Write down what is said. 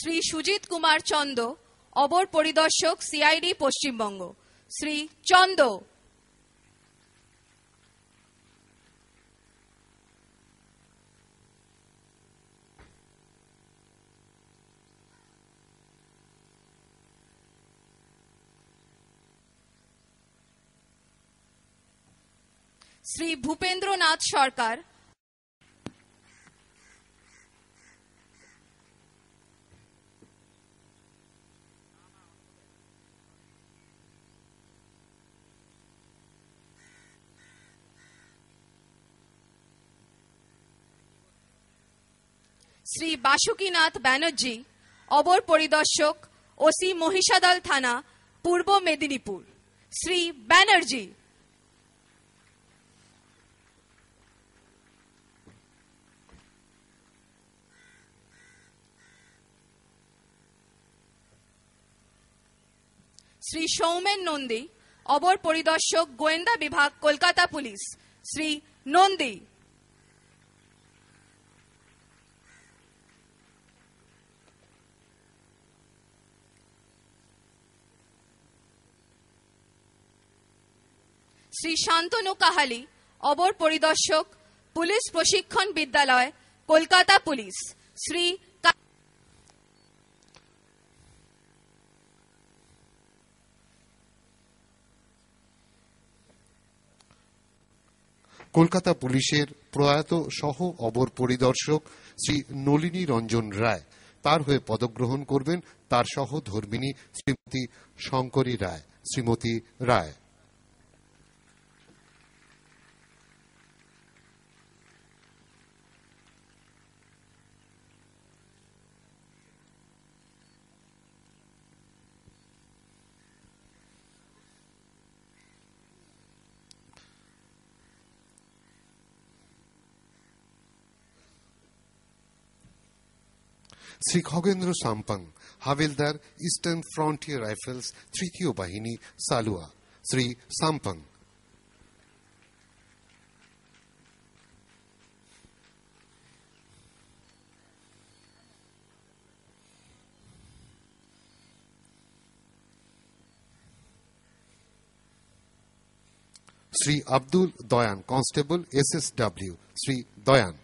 শ্রী সুজিত কুমার চন্দ অবর পরিদর্শক সিআইডি পশ্চিমবঙ্গ। শ্রী চন্দ। শ্রী ভূপেন্দ্রনাথ সরকার শ্রী বাসুকীনাথ ব্যানার্জি, অবর পরিদর্শক ওসি মহিষাদল থানা, পূর্ব মেদিনীপুর। শ্রী ব্যানার্জি। শ্রী সৌমেন নন্দী, অবর পরিদর্শক গোয়েন্দা বিভাগ, কলকাতা পুলিশ। শ্রী নন্দী। শ্রী শান্তনু কাহালি, অবর পরিদর্শক, পুলিশ প্রশিক্ষণ বিদ্যালয়, কলকাতা পুলিশ। শ্রী কলকাতা পুলিশের প্রয়াত সহ অবর পরিদর্শক শ্রী নলিনী রঞ্জন রায়। তার হয়ে পদগ্রহণ করবেন তার সহ ধর্মিনী শ্রীমতী শঙ্করী রায়, শ্রীমতী রায়। শ্রী খগেন্দ্র সাম্পাং হাবিলদার ইস্টার্ন ফ্রন্টিয়ার রাইফেলস তৃতীয় বাহিনী Salua Shri Sampang Shri Abdul Dayan constable S S W Shri Dayan